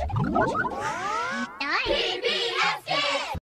Oh, my God.